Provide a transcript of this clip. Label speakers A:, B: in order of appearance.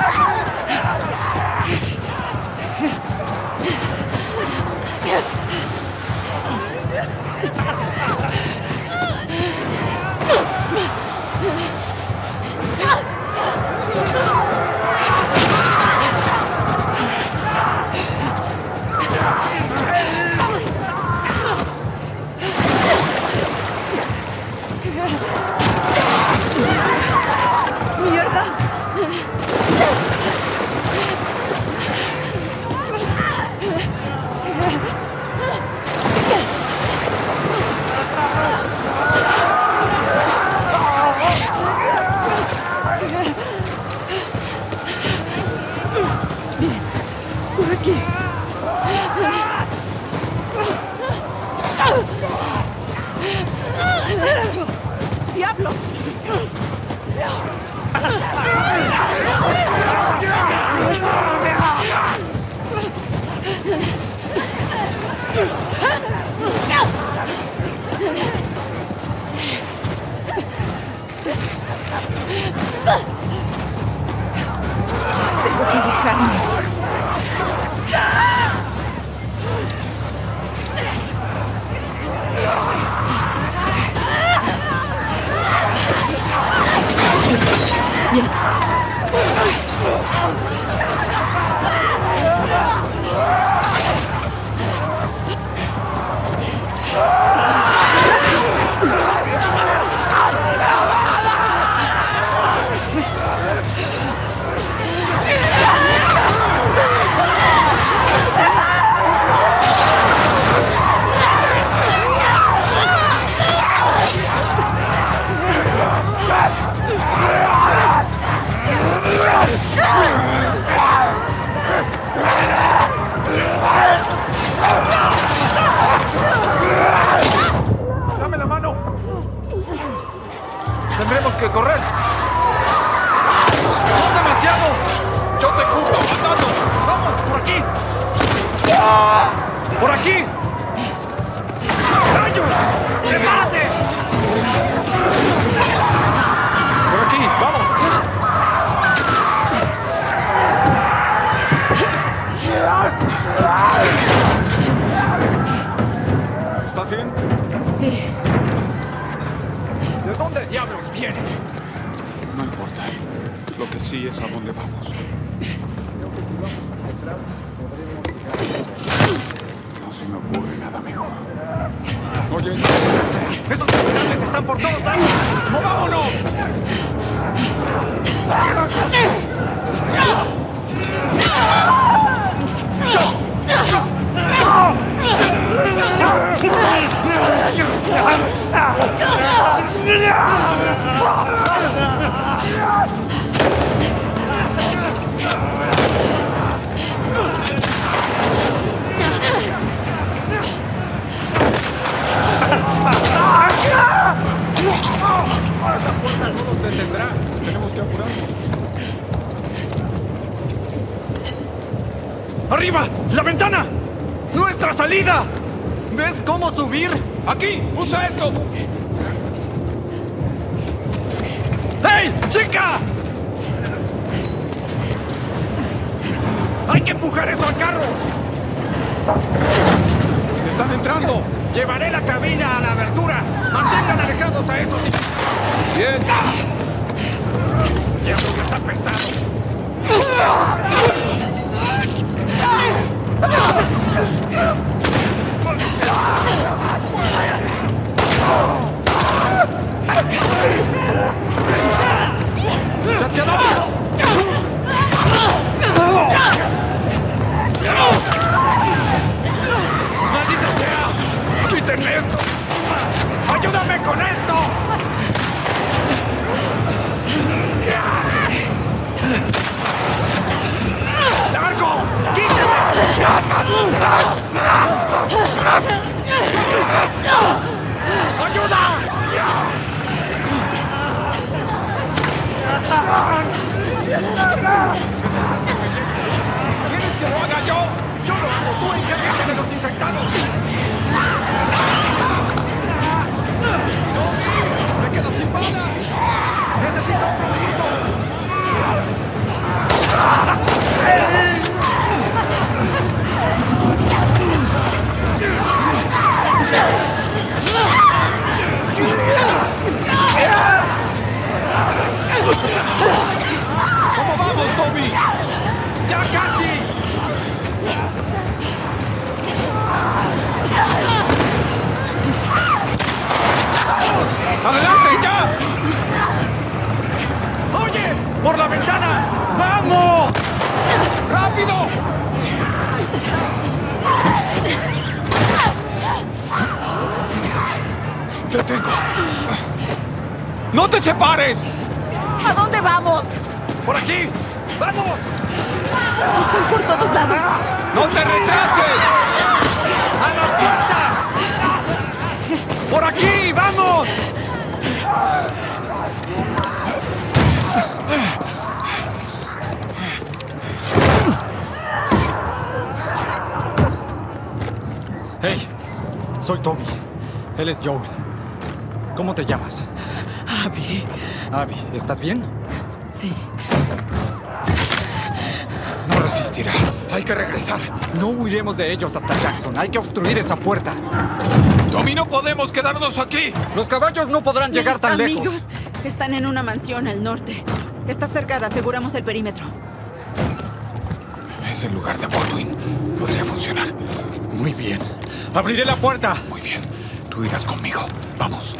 A: Ah!
B: Tengo que buscarme. La que correr.
C: ¡Son demasiados! ¡Yo te cubro! ¡Andando! ¡Vamos! ¡Por aquí! ¡Por aquí!
B: Lo que sí es a dónde vamos. No se me ocurre nada mejor.
C: Oye, ¡Esos criminales están por todos lados! ¡Movámonos! ¡Esa ¡Arriba! ¡La ventana! ¡Nuestra salida! ¿Ves cómo subir? ¡Aquí! ¡Usa esto! ¡Hey! ¡Chica! ¡Hay que empujar eso al carro! ¡Están entrando! Llevaré la cabina a la abertura. Mantengan alejados a esos. y- Bien. Diablo, que está pesado. ¡Necesito un poquito! ¡Por la ventana! ¡Vamos! ¡Rápido! ¡Te tengo! ¡No te separes!
A: ¿A dónde vamos?
C: ¡Por aquí! ¡Vamos!
A: Estoy por todos lados.
C: ¡No te retrases! ¡A la puerta! ¡Por aquí! ¡Vamos! Él es Joel. ¿Cómo te llamas?
A: Abby.
C: Abby, ¿estás bien?
A: Sí.
C: No
D: resistirá. Hay que regresar.
C: No huiremos de ellos hasta Jackson. Hay que obstruir esa puerta.
D: Tommy, no podemos quedarnos aquí.
C: Los caballos no podrán llegar tan
A: amigos
C: lejos.
A: están en una mansión al norte. Está cercada, aseguramos el perímetro.
D: Es el lugar de Baldwin. Podría funcionar.
C: Muy bien. Abriré la puerta.
D: Muy bien. Irás conmigo. ¡Vamos!